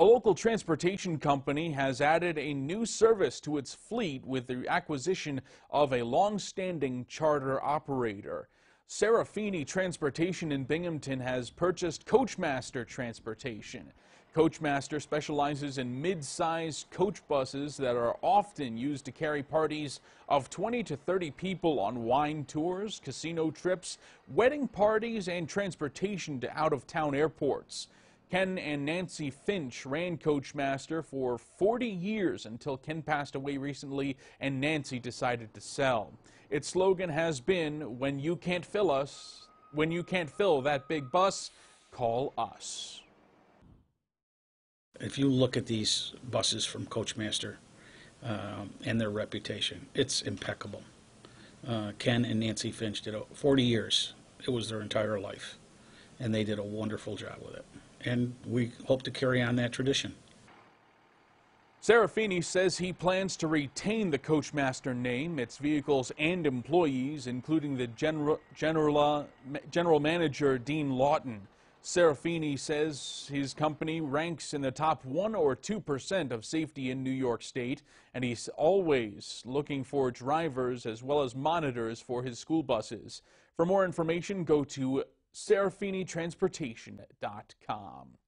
A local transportation company has added a new service to its fleet with the acquisition of a long-standing charter operator. Serafini Transportation in Binghamton has purchased Coachmaster Transportation. Coachmaster specializes in mid-sized coach buses that are often used to carry parties of 20 to 30 people on wine tours, casino trips, wedding parties, and transportation to out-of-town airports. Ken and Nancy Finch ran Coachmaster for 40 years until Ken passed away recently and Nancy decided to sell. Its slogan has been, when you can't fill us, when you can't fill that big bus, call us. If you look at these buses from Coachmaster um, and their reputation, it's impeccable. Uh, Ken and Nancy Finch did a, 40 years. It was their entire life, and they did a wonderful job with it and we hope to carry on that tradition. Serafini says he plans to retain the Coachmaster name, its vehicles, and employees, including the general, general, uh, general manager, Dean Lawton. Serafini says his company ranks in the top 1 or 2 percent of safety in New York State, and he's always looking for drivers as well as monitors for his school buses. For more information, go to SerafiniTransportation.com.